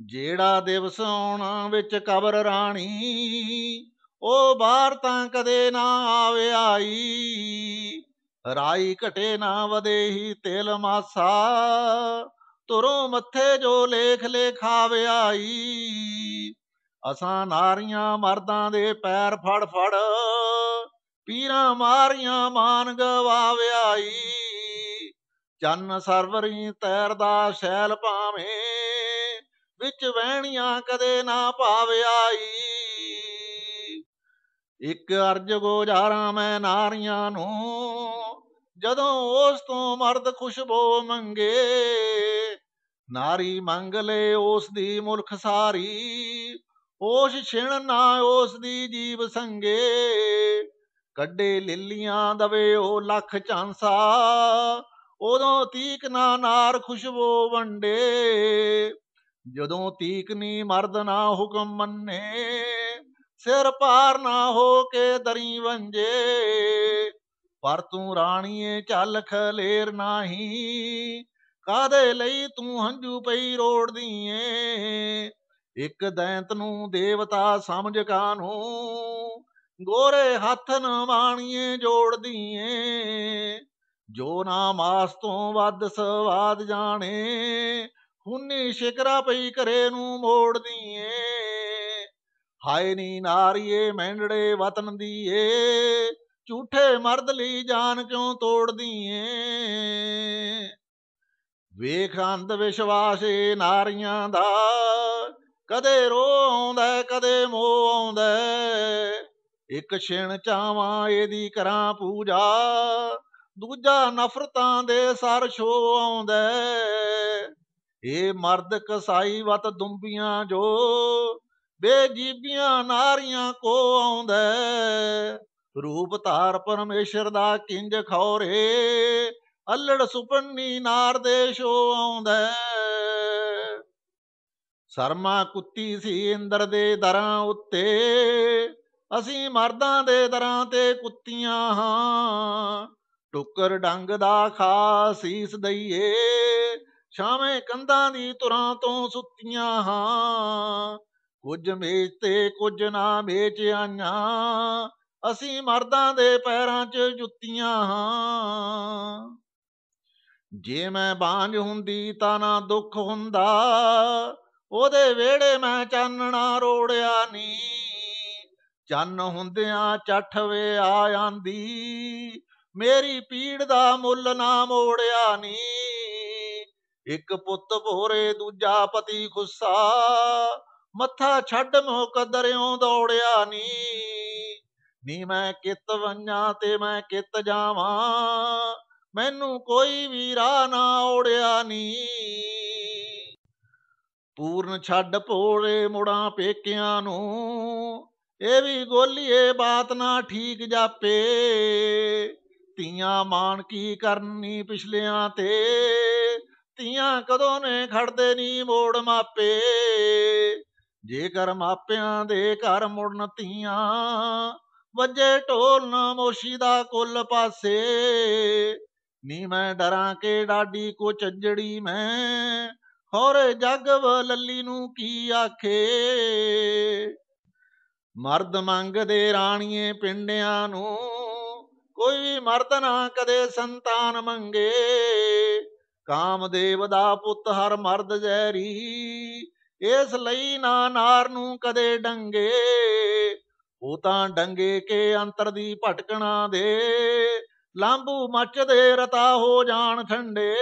ਜਿਹੜਾ ਦਿਵਸ ਆਉਣਾ ਵਿੱਚ ਕਬਰ ਰਾਣੀ, ਉਹ ਬਾਹਰ ਤਾਂ ਕਦੇ ਨਾ ਆਵੇ ਆਈ। ਰਾਈ ਘਟੇ ਨਾ ਵਦੇ ਹੀ ਤੇਲ ਮਾਸਾ, ਤੁਰੋਂ ਮੱਥੇ ਜੋ ਲੇਖ ਲੇਖਾਵੇ ਆਈ। ਅਸਾਂ ਨਾਰੀਆਂ ਮਰਦਾਂ ਦੇ ਪੈਰ ਫੜ ਫੜ, ਪੀਰਾਂ ਮਾਰੀਆਂ ਮਾਨ ਗਵਾਵੇ ਆਈ। ਚੰਨ ਸਰਵਰੀ ਤੈਰਦਾ ਸ਼ੈਲ ਭਾਵੇਂ ਵਿੱਚ ਵਹਿਣੀਆਂ ਕਦੇ ਨਾ ਪਾਵਿਆਈ ਇੱਕ ਅਰਜ ਗੋਜਾਰਾਂ ਮੈਂ ਨਾਰੀਆਂ ਨੂੰ, ਜਦੋਂ ਉਸ ਤੋਂ ਮਰਦ ਖੁਸ਼ਬੋ ਮੰਗੇ। ਨਾਰੀ ਮੰਗ ਲੈ ਉਸ ਦੀ ਮੁਲਕ ਸਾਰੀ, ਹੋਸ਼ ਛਿਣ ਨਾ ਉਸ ਦੀ ਜੀਵ ਸੰਗੇ। ਕੱਢੇ ਲਿੱਲੀਆਂ ਦਵੇ ਉਹ ਲੱਖ ਚਾਂਸਾ, ਉਦੋਂ ਤੀਕ ਨਾ ਨਾਰ ਖੁਸ਼ਬੋ ਵੰਡੇ। ਜਦੋਂ ਤੀਕਨੀ ਮਰਦ ਨਾ ਹੁਕਮ ਮੰਨੇ, ਸਿਰ ਪਾਰ ਨਾ ਹੋ ਕੇ ਦਰੀ ਵੰਜੇ। ਪਰ ਤੂੰ ਰਾਣੀਏ, ਚੱਲ ਖਲੇਰ ਨਾਹੀ ਕਾਦੇ ਲਈ ਤੂੰ ਹੰਝੂ ਪਈ ਰੋੜਦੀ ਏ ਇੱਕ ਦੈਂਤ ਨੂੰ ਦੇਵਤਾ ਸਮਝ ਕਾਨੂੰ ਗੋਰੇ ਹੱਥ ਨ ਮਾਣੀਏ ਜੋੜਦੀ ਏ ਜੋ ਨਾ ਮਾਸ ਤੋਂ ਵੱਧ ਸਵਾਦ ਜਾਣੇ ਹੁਨੀ ਸ਼ਿਕਰਾ ਪਈ ਕਰੇ ਨੂੰ ਮੋੜਦੀ ਏ ਹਾਏ ਨੀ ਨਾਰੀਏ, ਮੈਂਡੜੇ ਵਤਨ ਦੀਏ। ਝੂਠੇ ਮਰਦ ਲਈ ਜਾਨ ਕਿਉਂ ਤੋੜਦੀ ਏ ਵੇਖ ਅੰਧ ਵਿਸ਼ਵਾਸ ਏ ਨਾਰੀਆਂ ਦਾ। ਕਦੇ ਰੋ ਆਉਂਦਾ ਕਦੇ ਮੋ ਆਉਂਦਾ ਇੱਕ ਛਿਣ ਚਾਵਾਂ ਇਹਦੀ ਕਰਾਂ ਪੂਜਾ। ਦੂਜਾ ਨਫ਼ਰਤਾਂ ਦੇ ਸਰ ਛੋ ਆਉਂਦਾ ਇਹ ਮਰਦ ਕਸਾਈ ਵਤ ਦੁੰਬੀਆਂ ਜੋ, ਬੇਜੀਬੀਆਂ ਨਾਰੀਆਂ ਕੋ ਆਉਂਦਾ। ਰੂਪ ਧਾਰ ਪਰਮੇਸ਼ਰ ਦਾ ਕਿੰਜ ਖੌਰੇ, ਅਲੜ ਸੁਪੰਨੀ ਨਾਰ ਦੇ ਸ਼ੋ ਆਉਂਦਾ। ਸਰਮਾ ਕੁੱਤੀ ਸੀ ਇੰਦਰ ਦੇ ਦਰਾਂ ਉੱਤੇ, ਅਸੀਂ ਮਰਦਾਂ ਦੇ ਦਰਾਂ ਤੇ ਕੁੱਤੀਆਂ ਹਾਂ। ਟੁੱਕਰ ਡੰਗ ਦਾ ਖਾ ਸੀਸ ਦਈਏ ਛਾਵੇਂ ਕੰਧਾਂ ਦੀ ਤੁਰਾਂ ਤੋਂ ਸੁੱਤੀਆਂ ਹਾਂ। ਕੁਝ ਮੇਚ ਤੇ ਕੁਝ ਨਾ ਵੇਚ ਆਈਆਂ, ਅਸੀਂ ਮਰਦਾਂ ਦੇ ਪੈਰਾਂ 'ਚ ਜੁੱਤੀਆਂ ਹਾਂ। ਜੇ ਮੈਂ ਬਾਂਝ ਹੁੰਦੀ ਤਾਂ ਨਾ ਦੁੱਖ ਹੁੰਦਾ, ਉਹਦੇ ਵੇੜੇ ਮੈਂ ਚਾਨਣਾ ਰੋੜਿਆ ਨੀ ਚੰਨ ਹੁੰਦਿਆਂ ਚੱਠ ਵੇ ਆ ਜਾਂਦੀ ਮੇਰੀ ਪੀੜ ਦਾ ਮੁੱਲ ਨਾ ਮੋੜਿਆ ਨੀ ਇੱਕ ਪੁੱਤ ਭੋਰੇ, ਦੂਜਾ ਪਤੀ ਗੁੱਸਾ ਮੱਥਾ ਛੱਡ ਮੁਕਦਰਿਓਂ ਦੌੜਿਆ ਨੀ। ਨੀ ਮੈਂ ਕਿਤ ਵੰਨਾ ਤੇ ਮੈਂ ਕਿਤ ਜਾਵਾਂ। ਮੈਨੂੰ ਕੋਈ ਵੀ ਰਾਹ ਨਾ ਓੜਿਆ ਨੀ। ਪੂਰਨ ਛੱਡ ਭੋਲੇ ਮੁੜਾਂ ਪੇਕਿਆਂ ਨੂੰ। ਇਹ ਵੀ ਗੋਲੀਏ, ਬਾਤ ਨਾ ਠੀਕ ਜਾਪੇ। ਧੀਆਂ ਮਾਨ ਕੀ ਕਰਨੀ ਪਿਛਲਿਆਂ ਤੇ? ਧੀਆਂ ਕਦੋਂ ਨੇ ਖੜਦੇ ਨੀ ਮੋੜ ਮਾਪੇ। ਜੇਕਰ ਮਾਪਿਆਂ ਦੇ ਘਰ ਮੁੜਨ ਧੀਆਂ, ਵੱਜੇ ਢੋਲ ਨਾ ਮੋਸ਼ੀ ਦਾ ਕੁੱਲ ਪਾਸੇ। ਨੀ ਮੈਂ ਡਰਾਂ ਕੇ ਡਾਡੀ ਕੋ ਚੱਜੜੀ ਮੈਂ, ਹੋਰ ਜੱਗ ਵ ਲੱਲੀ ਨੂੰ ਕੀ ਆਖੇ। ਮਰਦ ਮੰਗਦੇ ਰਾਣੀਏ ਪਿੰਡਿਆਂ ਨੂੰ, ਕੋਈ ਵੀ ਮਰਦ ਨਾ ਕਦੇ ਸੰਤਾਨ ਮੰਗੇ। ਕਾਮਦੇਵ ਦਾ ਪੁੱਤ ਹਰ ਮਰਦ ਜ਼ਹਿਰੀ, ਇਸ ਲਈ ਨਾ ਨਾਰ ਨੂੰ ਕਦੇ ਡੰਗੇ। ਉਹ ਤਾਂ ਡੰਗੇ ਕੇ ਅੰਤਰ ਦੀ ਭਟਕਣਾ ਦੇ ਲਾਂਬੂ ਮੱਚਦੇ ਰਤਾ ਹੋ ਜਾਣ ਠੰਡੇ।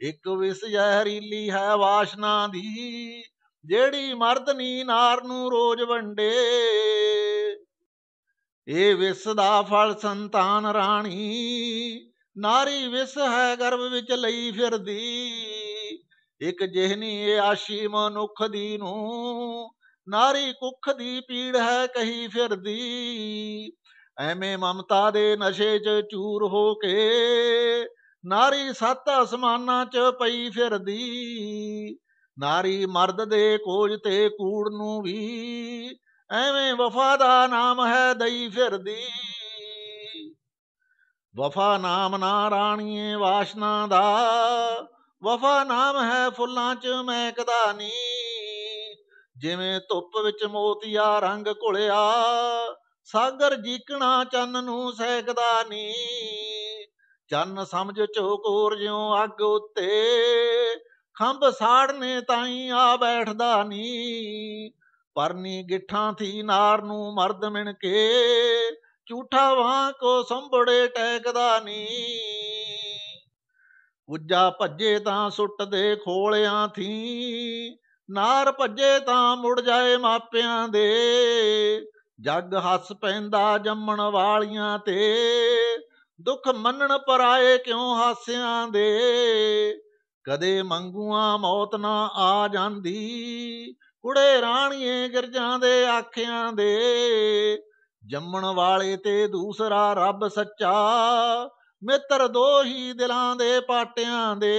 ਇੱਕ ਵਿਸ ਜ਼ਹਿਰੀਲੀ ਹੈ ਵਾਸ਼ਨਾ ਦੀ, ਜਿਹੜੀ ਮਰਦ ਨੀ ਨਾਰ ਨੂੰ ਰੋਜ਼ ਵੰਡੇ। ਇਹ ਵਿਸ ਦਾ ਫਲ ਸੰਤਾਨ ਰਾਣੀ ਨਾਰੀ ਵਿਸ ਹੈ ਗਰਭ ਵਿੱਚ ਲਈ ਫਿਰਦੀ। ਇੱਕ ਜਿਹਨੀ ਇਹ ਆਸ਼ੀ ਮਨੁੱਖ ਦੀ ਨੂੰ ਨਾਰੀ ਕੁੱਖ ਦੀ ਪੀੜ ਹੈ ਕਹੀ ਫਿਰਦੀ। ਐਵੇਂ ਮਮਤਾ ਦੇ ਨਸ਼ੇ 'ਚ ਚੂਰ ਹੋ ਕੇ ਨਾਰੀ ਸੱਤ ਅਸਮਾਨਾਂ 'ਚ ਪਈ ਫਿਰਦੀ। ਨਾਰੀ ਮਰਦ ਦੇ ਕੋਜ ਤੇ ਕੂੜ ਨੂੰ ਵੀ ਐਵੇਂ ਵਫਾ ਦਾ ਨਾਮ ਹੈ ਦਈ ਫਿਰਦੀ। ਵਫਾ ਨਾਮ ਨਾ ਰਾਣੀਏ ਵਾਸ਼ਨਾ ਦਾ। ਵਫਾ ਨਾਮ ਹੈ ਫੁੱਲਾਂ 'ਚ ਮਹਿਕਦਾ ਨੀ। ਜਿਵੇਂ ਧੁੱਪ ਵਿੱਚ ਮੋਤੀਆ ਰੰਗ ਘੁਲਿਆ, ਸਾਗਰ ਜੀਕਣਾ ਚੰਨ ਨੂੰ ਸਹਿਕਦਾ ਨੀ। ਚੰਨ ਸਮਝ ਚੋਕੋਰ ਜਿਉ ਅੱਗ ਉੱਤੇ, ਖੰਭ ਸਾੜਨੇ ਤਾਈ ਆ ਬੈਠਦਾ ਨੀ। ਪਰਨੀ ਗਿੱਠਾਂ ਥੀ ਨਾਰ ਨੂੰ ਮਰਦ ਮਿਣ ਕੇ ਝੂਠਾ ਵਾਂ ਕੋ ਸੰਭੜੇ ਟੈਕਦਾ ਨੀ ਉੱਜਾ ਭੱਜੇ ਤਾਂ ਸੁੱਟ ਦੇ ਖੋਲਿਆਂ ਥੀ, ਨਾਰ ਭੱਜੇ ਤਾਂ ਮੁੜ ਜਾਏ ਮਾਪਿਆਂ ਦੇ। ਜੱਗ ਹੱਸ ਪੈਂਦਾ ਜੰਮਣ ਵਾਲੀਆਂ ਤੇ, ਦੁੱਖ ਮੰਨਣ ਪਰਾਏ ਕਿਉਂ ਹਾਸਿਆਂ ਦੇ। ਕਦੇ ਮੰਗੂਆਂ ਮੌਤ ਨਾ ਆ ਜਾਂਦੀ, ਕੁੜੇ ਰਾਣੀਏ ਗਿਰਜਾਂ ਦੇ ਆਖਿਆਂ ਦੇ। ਜੰਮਣ ਵਾਲੇ ਤੇ ਦੂਸਰਾ ਰੱਬ ਸੱਚਾ ਮਿੱਤਰ ਦੋ ਹੀ ਦਿਲਾਂ ਦੇ ਪਾਟਿਆਂ ਦੇ।